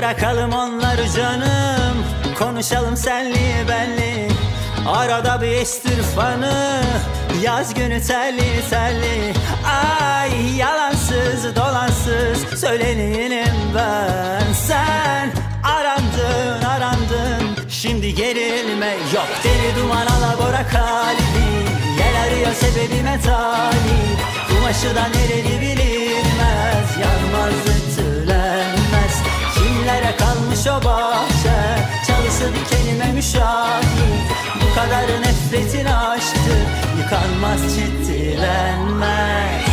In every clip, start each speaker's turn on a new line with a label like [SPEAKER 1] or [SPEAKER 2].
[SPEAKER 1] Bırakalım onları canım. Konuşalım senli benli. Arada bir estir fanı. Yaz günü telli telli Ay yalansız dolansız Söyleneyim ben. Sen arandın arandın. Şimdi gerilme yok. Deli duman alabora kalbi. Yel arıyor sebebime talip. Kumaşı da nereli bilinmez Kalmış o bahçe Çalısı dikenime müşahit. Bu kadar nefretin aşktı Yıkanmaz ciddilenmez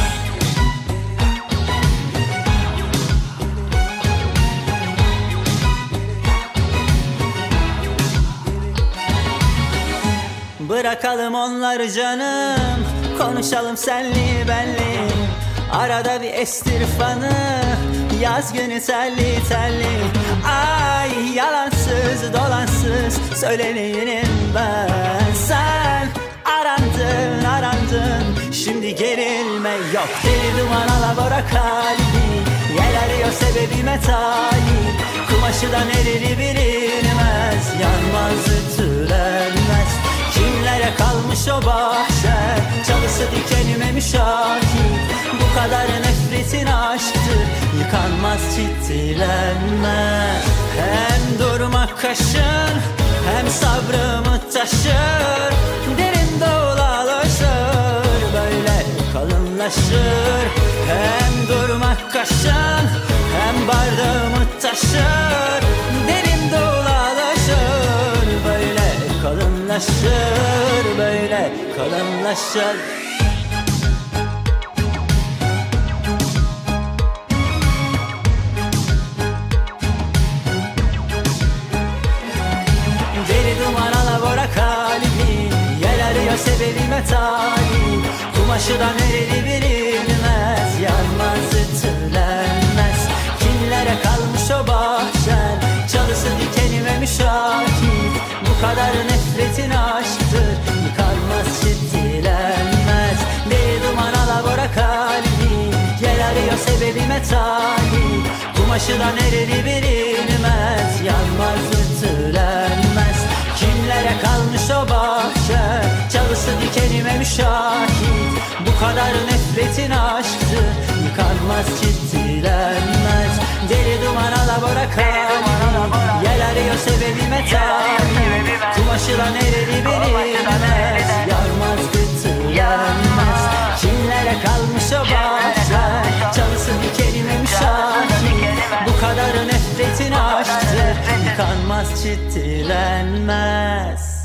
[SPEAKER 1] Bırakalım onları canım Konuşalım senli benli. Arada bir estir fanı Yaz günü telli telli Ay yalansız dolansız Söyleneyim ben Sen. Arandın arandın Şimdi gerilme yok. Deli duman alabora kalbi Yel arıyor sebebime talip Kumaşı da nereli bilinmez Yanmaz ütülenmez. Kimlere kalmış o bahçe? Çalısı dikenime müşahit aşktır Yıkanmaz ciddilenmez Hem durmak kaşın Hem sabrımı taşır. Derin dolalaşır Böyle kalınlaşır. Hem durmak kaşın Hem bardağımı taşır. Derin dolalaşır Böyle kalınlaşır Böyle kalınlaşır Sebebime talip. Kumaşı da nereli bilinmez. Yanmaz ütülenmez. Kimlere kalmış o bahçen? Çalısı dikenime müşahit Bu kadar nefretin aşktır. Yıkanmaz ciddilenmez Deli duman alabora kalbi. Yel arıyor sebebime talip. Kumaşı da nereli bilinmez Bu kadar nefretin aşktı Yıkanmaz ciddilenmez Deli duman alabora kalbi Yel arıyor sebebime talip Kumaşı da nereli bilinmez. Yanmaz ütülenmez Kimlere kalmış o bahçe? Çalısı dikenime müşahit Bu kadar nefretin aşktır Yıkanmaz ciddilenmez